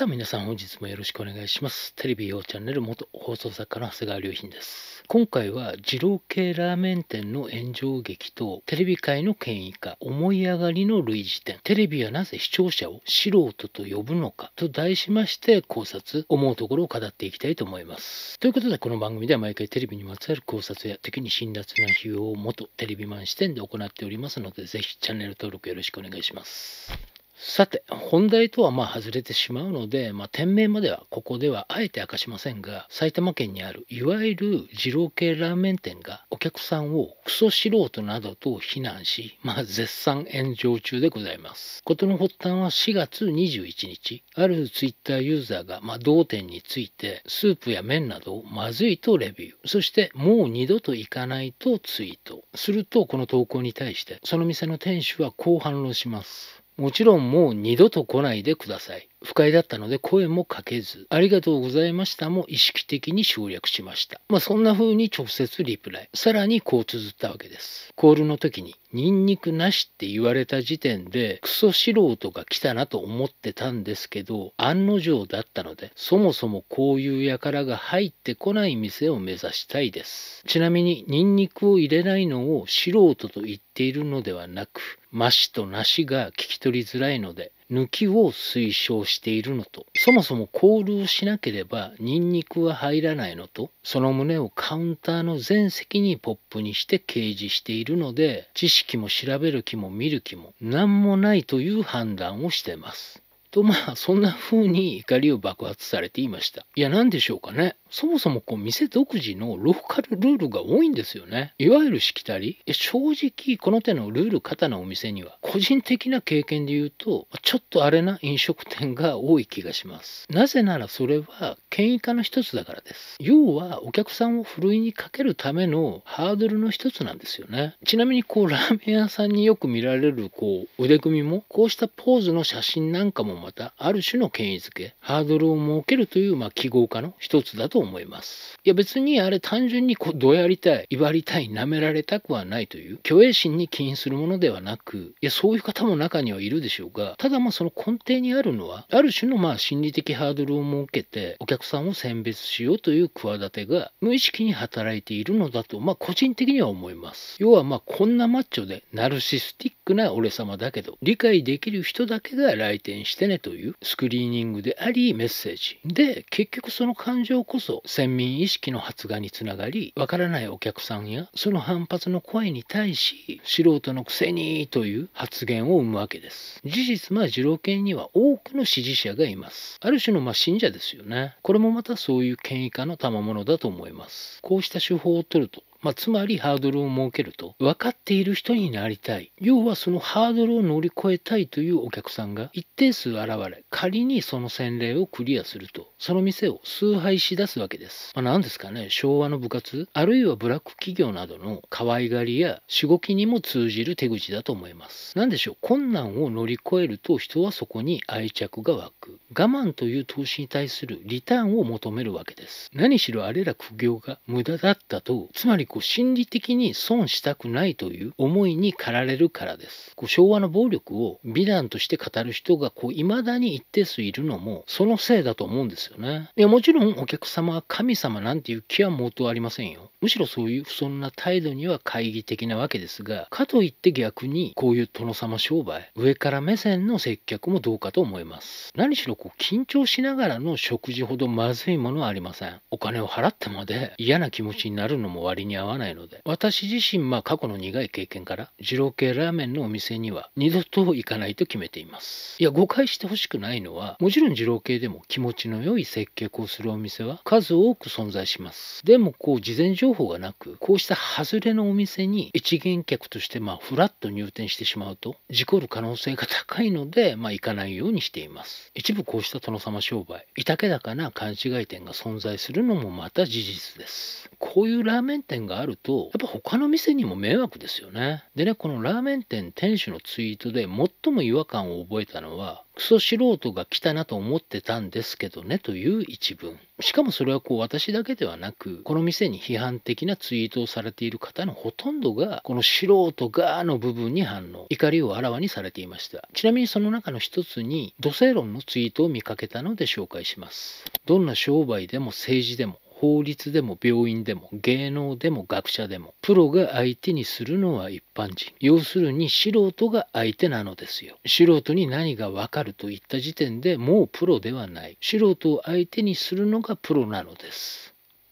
さあ皆さん本日もよろしくお願いします。テレビ用チャンネル元放送作家の長谷川良品です。今回は二郎系ラーメン店の炎上劇とテレビ界の権威化、思い上がりの類似点、テレビはなぜ視聴者を素人と呼ぶのかと題しまして考察、思うところを語っていきたいと思います。ということでこの番組では毎回テレビにまつわる考察や時に辛辣な費用を元テレビマン視点で行っておりますのでぜひチャンネル登録よろしくお願いします。さて、本題とはまあ外れてしまうので、まあ、店名まではここではあえて明かしませんが、埼玉県にあるいわゆる二郎系ラーメン店がお客さんをクソ素人などと非難し、まあ、絶賛炎上中でございます。事の発端は4月21日、あるツイッターユーザーが、まあ、同店についてスープや麺などをまずいとレビュー、そしてもう二度と行かないとツイート。すると、この投稿に対して、その店の店主はこう反論します。もちろんもう二度と来ないでください。不快だったので声もかけず、ありがとうございましたも意識的に省略しました。まあそんな風に直接リプライ。さらにこう綴ったわけです。コールの時に、ニンニクなしって言われた時点で、クソ素人が来たなと思ってたんですけど、案の定だったので、そもそもこういう輩が入ってこない店を目指したいです。ちなみに、ニンニクを入れないのを素人と言っているのではなく、マシとなしが聞き取りづらいので、抜きを推奨しているのと、そもそもコールをしなければニンニクは入らないのと、その旨をカウンターの全席にポップにして掲示しているので、知識も調べる気も見る気も何もないという判断をしてます。とまあそんな風に怒りを爆発されていました。いや何でしょうかね。そもそもこう店独自のローカルルールが多いんですよね。いわゆるしきたり。正直この手のルール型のお店には個人的な経験で言うとちょっとあれな飲食店が多い気がします。なぜならそれは権威化の一つだからです。要はお客さんをふるいにかけるためのハードルの一つなんですよね。ちなみにこうラーメン屋さんによく見られるこう腕組みもこうしたポーズの写真なんかもまたある種の権威づけ、ハードルを設けるというまあ記号化の一つだと思います。いや別にあれ単純にこうどやりたい、威張りたい、舐められたくはないという虚栄心に起因するものではなく、いやそういう方も中にはいるでしょうが、ただまあその根底にあるのは、ある種のまあ心理的ハードルを設けてお客さんを選別しようという企てが無意識に働いているのだと、まあ個人的には思います。要はまあこんなマッチョでナルシスティックな俺様だけど、理解できる人だけが来店してねというスクリーニングでありメッセージで結局その感情こそ先民意識の発芽につながりわからないお客さんやその反発の声に対し素人のくせにという発言を生むわけです。事実まあ二郎系には多くの支持者がいます。ある種のまあ信者ですよねこれもまたそういう権威化の賜物だと思います。こうした手法を取るとまあ、つまりハードルを設けると分かっている人になりたい。要はそのハードルを乗り越えたいというお客さんが一定数現れ仮にその洗礼をクリアするとその店を崇拝し出すわけです、まあ、何ですかね昭和の部活あるいはブラック企業などの可愛がりやしごきにも通じる手口だと思います。何でしょう困難を乗り越えると人はそこに愛着が湧く。我慢という投資に対するリターンを求めるわけです。何しろあれら苦行が無駄だったとつまりこう心理的に損したくないという思いに駆られるからです。こう昭和の暴力を美談として語る人がこう未だに一定数いるのもそのせいだと思うんですよね。いやもちろんお客様は神様なんていう気は毛頭ありませんよ。むしろそういう不遜な態度には懐疑的なわけですが、かといって逆にこういう殿様商売、上から目線の接客もどうかと思います。何しろこう緊張しながらの食事ほどまずいものはありません。お金を払ってまで嫌な気持ちになるのも割に合わないので、私自身、まあ過去の苦い経験から、二郎系ラーメンのお店には二度と行かないと決めています。いや、誤解してほしくないのは、もちろん二郎系でも気持ちの良い接客をするお店は数多く存在します。でも、こう、事前情報がなく、こうした外れのお店に一元客として、まあ、フラッと入店してしまうと、事故る可能性が高いので、まあ、行かないようにしています。一部こうした殿様商売、いたけだかな勘違い店が存在するのもまた事実です。こういうラーメン店があるとやっぱ他の店にも迷惑ですよね。でねこのラーメン店店主のツイートで最も違和感を覚えたのはクソ素人が来たなと思ってたんですけどねという一文。しかもそれはこう私だけではなくこの店に批判的なツイートをされている方のほとんどがこの素人がの部分に反応怒りをあらわにされていました。ちなみにその中の一つに土星論のツイートを見かけたので紹介します。どんな商売でも政治でも法律でも病院でも芸能でも学者でもプロが相手にするのは一般人。要するに素人が相手なのですよ。素人に何がわかるといった時点でもうプロではない。素人を相手にするのがプロなのです。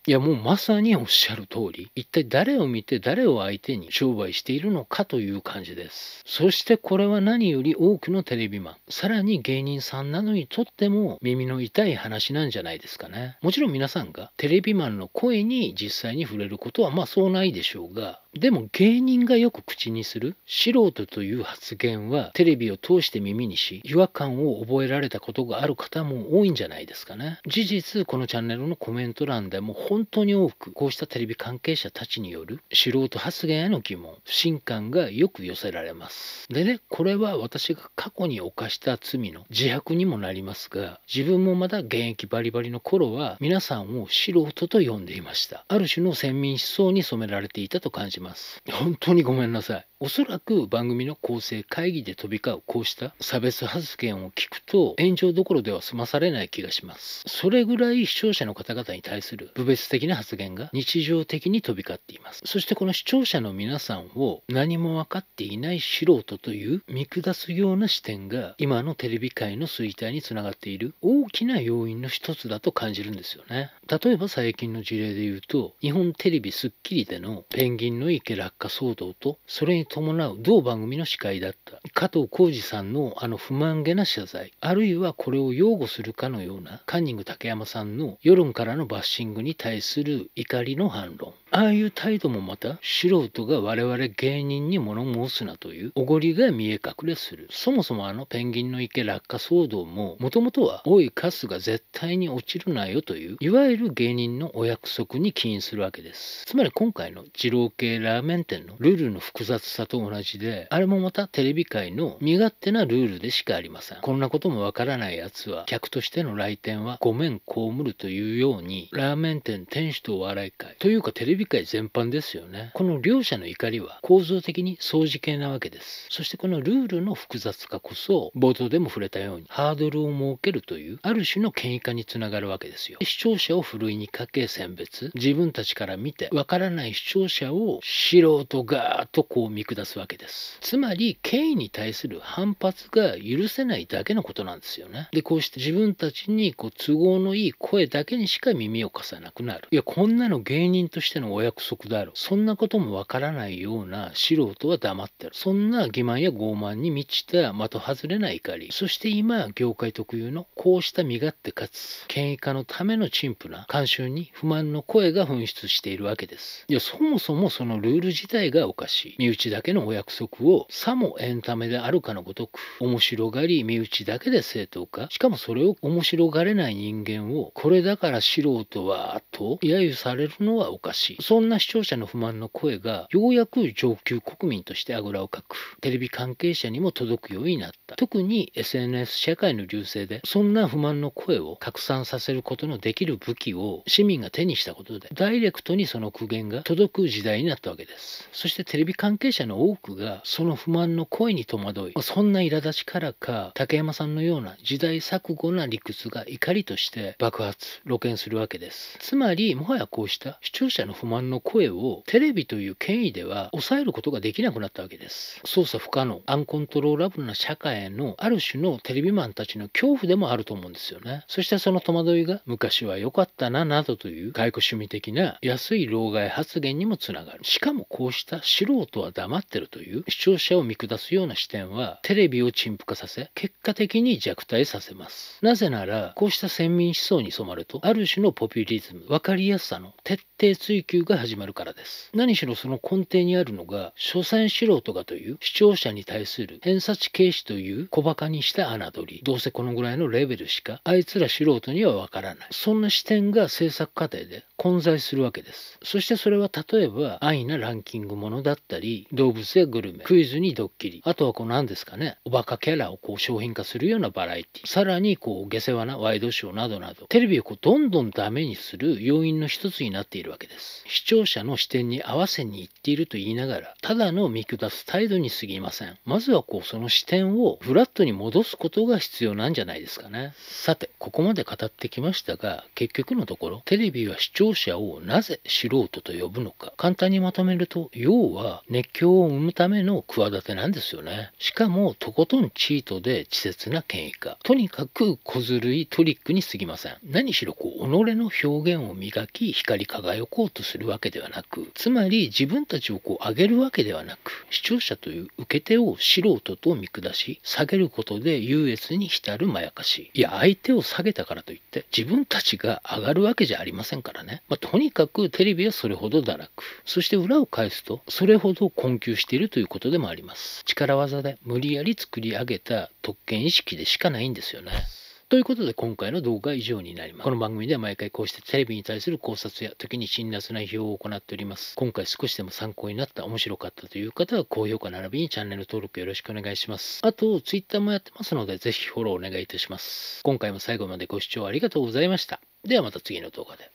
いやもうまさにおっしゃる通り一体誰を見て誰を相手に商売しているのかという感じです。そしてこれは何より多くのテレビマンさらに芸人さんなのにとっても耳の痛い話なんじゃないですかね。もちろん皆さんがテレビマンの声に実際に触れることはまあそうないでしょうがでも芸人がよく口にする素人という発言はテレビを通して耳にし違和感を覚えられたことがある方も多いんじゃないですかね。事実このチャンネルのコメント欄でも本当に多くこうしたテレビ関係者たちによる素人発言への疑問不信感がよく寄せられます。でねこれは私が過去に犯した罪の自白にもなりますが自分もまだ現役バリバリの頃は皆さんを素人と呼んでいました。ある種の先民思想に染められていたと感じします。本当にごめんなさい。おそらく番組の構成会議で飛び交うこうした差別発言を聞くと炎上どころでは済まされない気がします。それぐらい視聴者の方々に対する部別的な発言が日常的に飛び交っています。そしてこの視聴者の皆さんを何も分かっていない素人という見下すような視点が今のテレビ界の衰退につながっている大きな要因の一つだと感じるんですよね。例えば最近の事例で言うと日本テレビスッキリでのペンギンの池落下騒動とそれに伴う同番組の司会だった。加藤浩次さんのあの不満げな謝罪。あるいはこれを擁護するかのような。カンニング竹山さんの世論からのバッシングに対する怒りの反論。ああいう態度もまた素人が我々芸人に物申すなというおごりが見え隠れする。そもそもあのペンギンの池落下騒動ももともとは「おいカスが絶対に落ちるなよ」といういわゆる芸人のお約束に起因するわけです。つまり今回の二郎系ラーメン店のルールの複雑さと同じであれもまたテレビ界の身勝手なルールでしかありません。こんなこともわからないやつは客としての来店はごめん被るというようにラーメン店店主とお笑い会というかテレビビ界全般ですよね。この両者の怒りは構造的に相似系なわけです。そしてこのルールの複雑化こそ、冒頭でも触れたように、ハードルを設けるという、ある種の権威化につながるわけですよ。視聴者をふるいにかけ選別、自分たちから見て、わからない視聴者を素人がーっとこう見下すわけです。つまり、権威に対する反発が許せないだけのことなんですよね。で、こうして自分たちにこう都合のいい声だけにしか耳を貸さなくなる。いや、こんなの芸人としてのお約束だろう。そんなこともわからないような素人は黙ってる。そんな欺瞞や傲慢に満ちた的外れない怒り。そして今、業界特有のこうした身勝手かつ、権威化のための陳腐な慣習に不満の声が噴出しているわけです。いや、そもそもそのルール自体がおかしい。身内だけのお約束を、さもエンタメであるかのごとく、面白がり、身内だけで正当化。しかもそれを面白がれない人間を、これだから素人は、と揶揄されるのはおかしい。そんな視聴者の不満の声がようやく上級国民としてあぐらをかく。テレビ関係者にも届くようになった。特に SNS 社会の流星でそんな不満の声を拡散させることのできる武器を市民が手にしたことでダイレクトにその苦言が届く時代になったわけです。そしてテレビ関係者の多くがその不満の声に戸惑いそんな苛立ちからか竹山さんのような時代錯誤な理屈が怒りとして爆発露見するわけです。つまりもはやこうした視聴者の不満満の声をテレビという権威では抑えることができなくなったわけです。操作不可能アンコントローラブルな社会へのある種のテレビマンたちの恐怖でもあると思うんですよね。そしてその戸惑いが昔は良かったななどという外交趣味的な安い老害発言にもつながる。しかもこうした素人は黙ってるという視聴者を見下すような視点はテレビを陳腐化させ結果的に弱体させます。なぜならこうした先民思想に染まるとある種のポピュリズム分かりやすさの徹底追求究が始まるからです。何しろその根底にあるのが、所詮素人がという視聴者に対する偏差値軽視という小馬鹿にした侮り、どうせこのぐらいのレベルしか、あいつら素人にはわからない。そんな視点が制作過程で混在するわけです。そしてそれは例えば安易なランキングものだったり、動物やグルメ、クイズにドッキリ、あとはこう何ですかね、おバカキャラをこう商品化するようなバラエティ、さらにこう下世話なワイドショーなどなど、テレビをこうどんどんダメにする要因の一つになっているわけです。視聴者の視点に合わせにいっていると言いながら、ただの見下す態度に過ぎません。まずはこうその視点をフラットに戻すことが必要なんじゃないですかね。さて、ここまで語ってきましたが、結局のところ、テレビは視聴者をなぜ素人と呼ぶのか、簡単にまとめると、要は熱狂を生むための企てなんですよね。しかも、とことんチートで稚拙な権威化。とにかく小ずるいトリックに過ぎません。何しろこう、己の表現を磨き、光り輝こうとするするわけではなく、つまり自分たちをこう上げるわけではなく、視聴者という受け手を素人と見下し、下げることで優越に浸るまやかし。いや、相手を下げたからといって、自分たちが上がるわけじゃありませんからね。まあ、とにかくテレビはそれほど堕落。そして裏を返すと、それほど困窮しているということでもあります。力技で無理やり作り上げた特権意識でしかないんですよね。ということで今回の動画は以上になります。この番組では毎回こうしてテレビに対する考察や時に辛辣な批評を行っております。今回少しでも参考になった、面白かったという方は高評価並びにチャンネル登録よろしくお願いします。あと、Twitter もやってますのでぜひフォローお願いいたします。今回も最後までご視聴ありがとうございました。ではまた次の動画で。